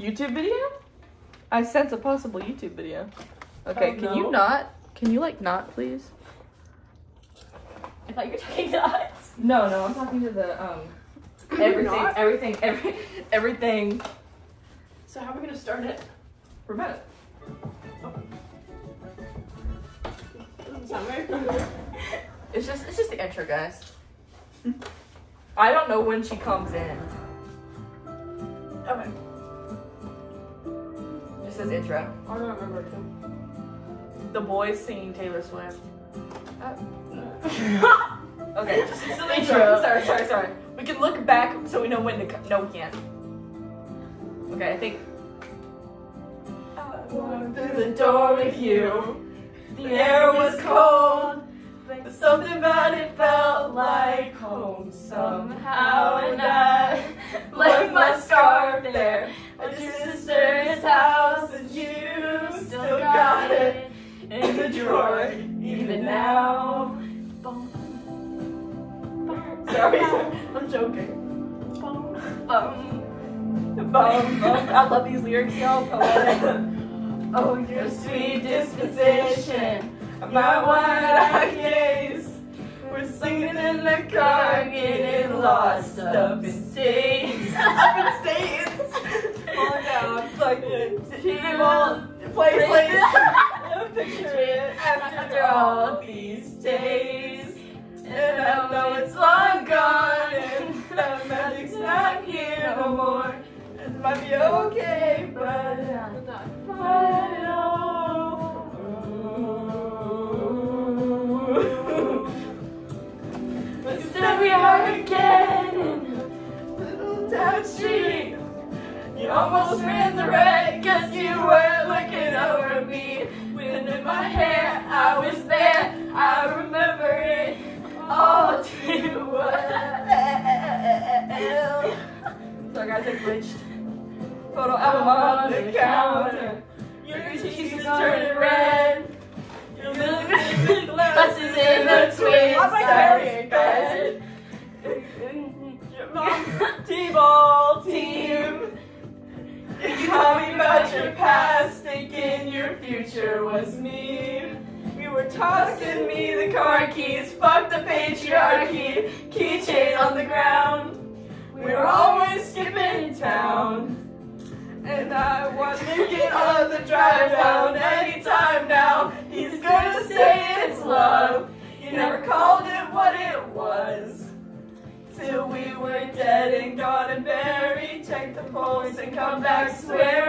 YouTube video? I sense a possible YouTube video. Okay, Oh, can you not? Can you like not, please? I thought you were talking to us. No, no, I'm talking to the um everything, everything, every, everything. So how are we gonna start it? For minute. Doesn't sound very familiar. It's just, it's just the intro, guys. I don't know when she comes in. Okay. Just says intro. I don't remember too. The boys singing Taylor Swift. Uh, okay. Okay, just it's the Intro. intro. Sorry, sorry, sorry. We can look back so we know when to. Co- no, we can't. Okay, I think. I walked through the door with you. The air was cold, but something about it felt like home somehow. And I left my in the drawer, even now. Sorry, I'm joking. Bum, bum, bum. I love these lyrics, y'all. Poetic. Oh, your sweet disposition, my wide-eyed gaze. We're singing in the car, getting lost up in states. up in states. Oh down, like people, places. Picture it after all these days. And I know it's long gone, and that magic's not here no more. It might be okay, but I know. But still we are again in little town street. You almost ran the red cause you were my hair, I was there, I remember it all too well. Sorry guys, I glitched. Photo album on the counter. Your cheeks are turning future was me. You were tossing me the car keys, fuck the patriarchy, keychain on the ground. We were always skipping town. And I to get on the drive down anytime now. He's gonna say it's love. He never called it what it was. Till we were dead and gone and buried. Check the pulse and come back same.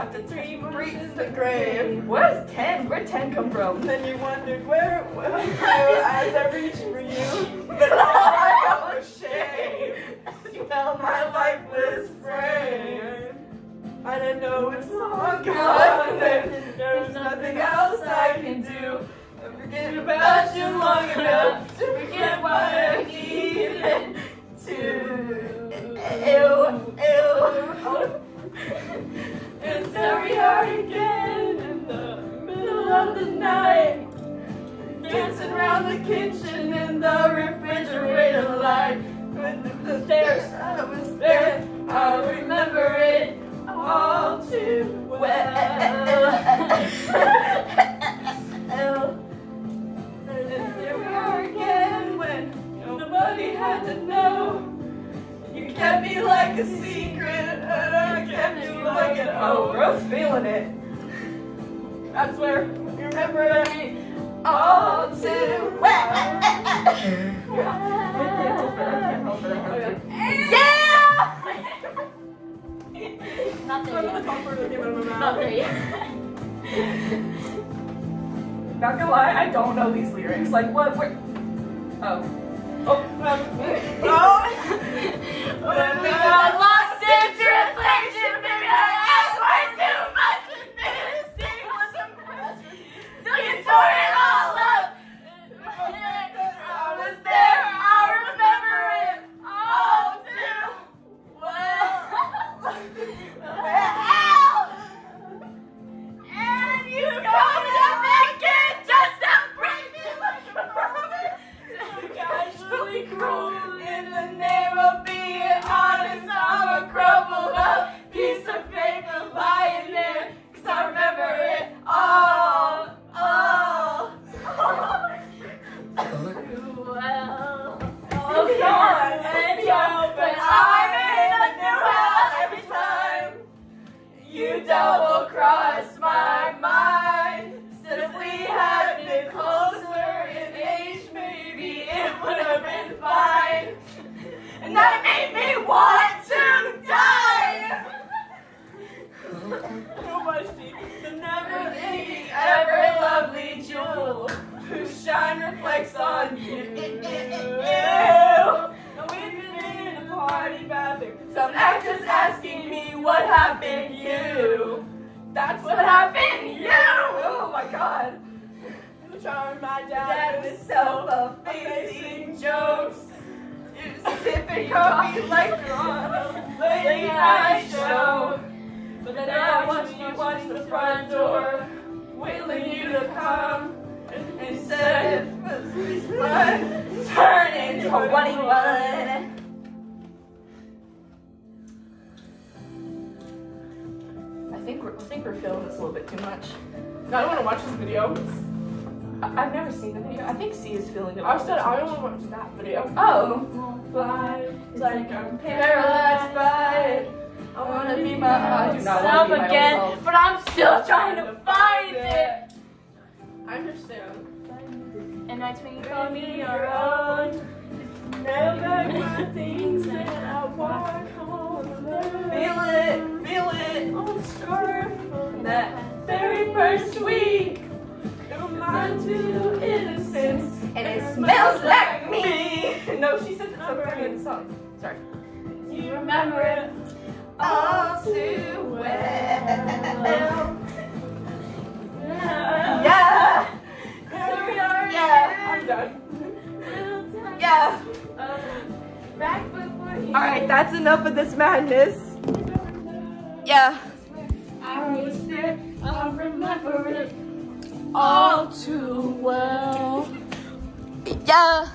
After three in the grave. Where's 10? Where'd 10 come from? Then you wondered where it was as I reached for you. But all I got was shame. You held my lifeless frame. I didn't know it's long gone. There's nothing else I can do. I forget about you long enough to forget what I needed to. Ew. Around the kitchen in the refrigerator light. With the stairs, I was there. I remember it all too well. And there we are again when nobody had to know. You kept me like a secret, and I kept you like an oh, Rose feeling it. I swear, you remember it all too well. Not there gonna yet. talk for the game out of my Not there yet. Not gonna lie, I don't know these lyrics. Like, what? Where? Oh. Oh, um, oh. On you. And we've been in a party bathroom. Some actress asking me what happened to you. That's what happened to you. Oh my god. You charmed my dad with self-effacing jokes. Sipping coffee like on a late night show. But then I watched you watch the front door, wailing you to come. Instead, this fun turn into 21. I think we're, I think we're feeling this a little bit too much. I don't want to watch this video. I, I've never seen the video. I think C is feeling it. I said I don't want to watch that video. Oh. Fly like I'm paralyzed by it. I wanna be my I do not wanna Self be my again, but I'm still trying to nights when you call me your own. Never my things that I walk home alone. Feel it, feel it. on scarf from that very first week. It reminds me of innocence. And it smells like me. No, she said it's so pretty in the song. Sorry. You remember it All too well. Yeah. Yeah. Here we are. Yeah. I'm done. Yeah. Um, you. All right, that's enough of this madness. Yeah. I was there. I remember it all too well. Yeah.